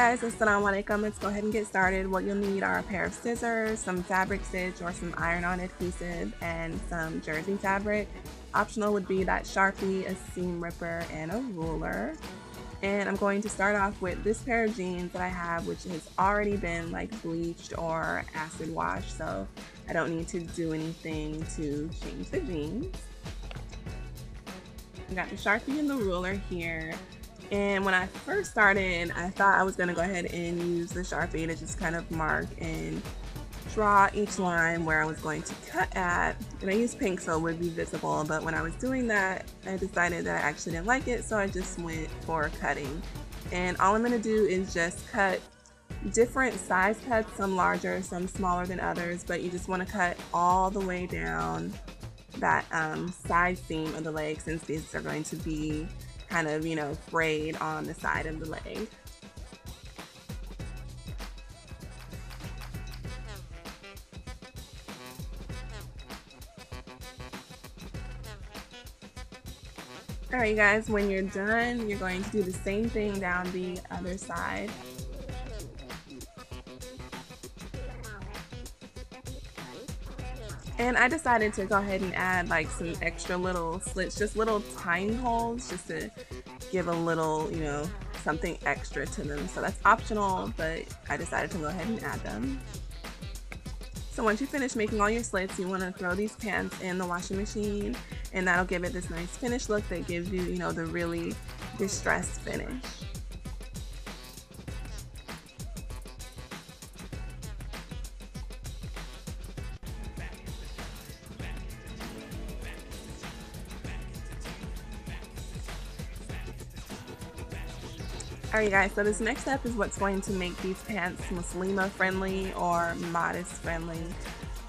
Guys, assalamu alaikum. Let's go ahead and get started. What you'll need are a pair of scissors, some fabric stitch or some iron-on adhesive, and some jersey fabric. Optional would be that Sharpie, a seam ripper, and a ruler. And I'm going to start off with this pair of jeans that I have, which has already been like bleached or acid washed, so I don't need to do anything to change the jeans. I got the Sharpie and the ruler here. And when I first started, I thought I was going to go ahead and use the Sharpie to just kind of mark and draw each line where I was going to cut at. And I used pink so it would be visible, but when I was doing that, I decided that I actually didn't like it, so I just went for cutting. And all I'm going to do is just cut different size cuts, some larger, some smaller than others, but you just want to cut all the way down that um, side seam of the leg since these are going to be kind of, you know, frayed on the side of the leg. Alright you guys, when you're done, you're going to do the same thing down the other side. And I decided to go ahead and add like some extra little slits, just little tiny holes just to give a little, you know, something extra to them. So that's optional, but I decided to go ahead and add them. So once you finish making all your slits, you want to throw these pants in the washing machine and that'll give it this nice finished look that gives you, you know, the really distressed finish. Alright guys, so this next step is what's going to make these pants Muslimah friendly or modest friendly.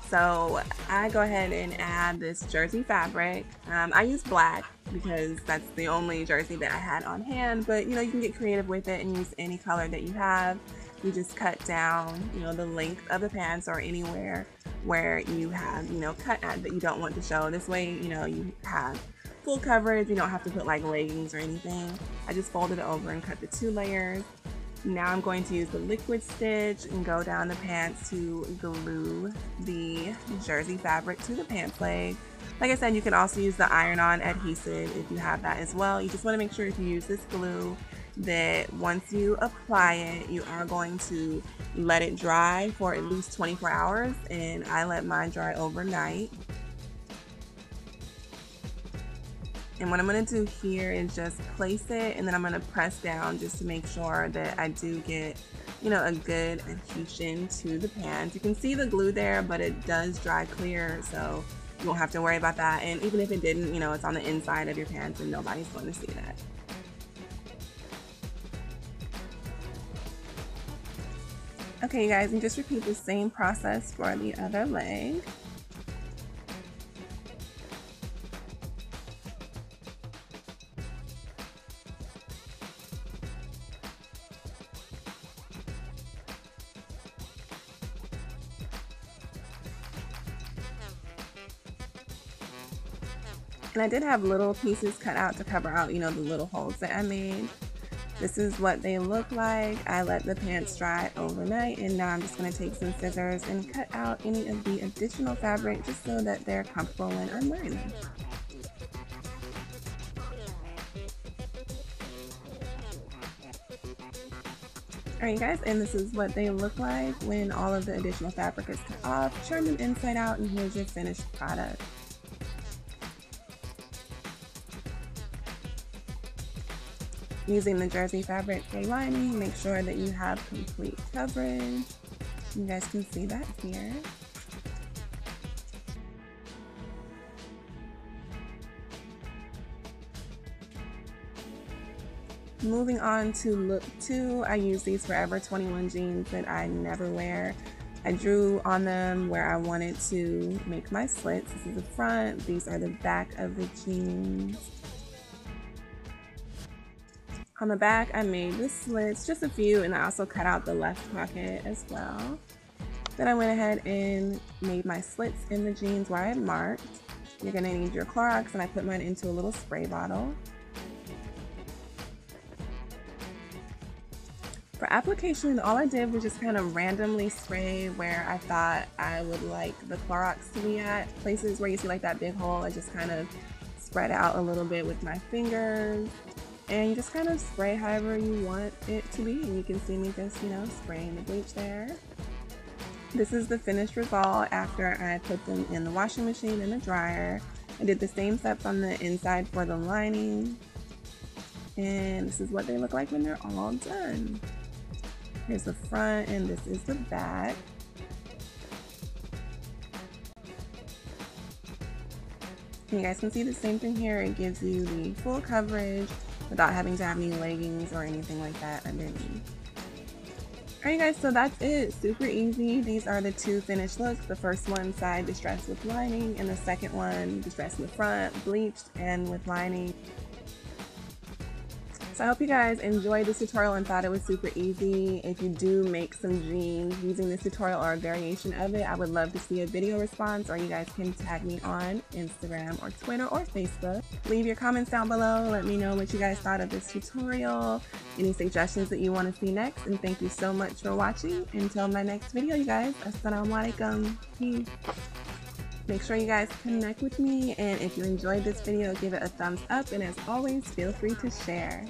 So I go ahead and add this jersey fabric. Um, I use black because that's the only jersey that I had on hand, but you know, you can get creative with it and use any color that you have. You just cut down, you know, the length of the pants or anywhere where you have, you know, cut at that you don't want to show. This way, you know, you have full coverage. You don't have to put like leggings or anything. I just folded it over and cut the two layers. Now I'm going to use the liquid stitch and go down the pants to glue the jersey fabric to the pants leg. Like I said, you can also use the iron-on adhesive if you have that as well. You just want to make sure if you use this glue that once you apply it, you are going to let it dry for at least 24 hours and I let mine dry overnight. And what I'm to do here is just place it and then I'm to press down just to make sure that I do get, you know, a good adhesion to the pants. You can see the glue there, but it does dry clear, so you won't have to worry about that. And even if it didn't, you know, it's on the inside of your pants and nobody's going to see that. Okay, you guys, and just repeat the same process for the other leg. And I did have little pieces cut out to cover out, you know, the little holes that I made. This is what they look like. I let the pants dry overnight and now I'm just going to take some scissors and cut out any of the additional fabric just so that they're comfortable when I'm wearing them. Alright guys, and this is what they look like when all of the additional fabric is cut off. Turn them inside out and here's your finished product. Using the jersey fabric for lining, make sure that you have complete coverage. You guys can see that here. Moving on to look two, I use these Forever 21 jeans that I never wear. I drew on them where I wanted to make my slits. This is the front, these are the back of the jeans. On the back, I made the slits, just a few, and I also cut out the left pocket as well. Then I went ahead and made my slits in the jeans where I had marked. You're gonna need your Clorox, and I put mine into a little spray bottle. For application, all I did was just kind of randomly spray where I thought I would like the Clorox to be at. Places where you see like that big hole, I just kind of spread out a little bit with my fingers. And you just kind of spray however you want it to be. And you can see me just, you know, spraying the bleach there. This is the finished result after I put them in the washing machine and the dryer. I did the same steps on the inside for the lining. And this is what they look like when they're all done. Here's the front and this is the back. You guys can see the same thing here. It gives you the full coverage without having to have any leggings or anything like that underneath. Alright guys, so that's it. Super easy. These are the two finished looks. The first one side distressed with lining and the second one distressed in the front, bleached and with lining. So I hope you guys enjoyed this tutorial and thought it was super easy. If you do make some jeans using this tutorial or a variation of it, I would love to see a video response or you guys can tag me on Instagram or Twitter or Facebook. Leave your comments down below. Let me know what you guys thought of this tutorial, any suggestions that you want to see next, and thank you so much for watching. Until my next video, you guys, assalamu alaikum. Peace. Make sure you guys connect with me and if you enjoyed this video, give it a thumbs up and as always, feel free to share.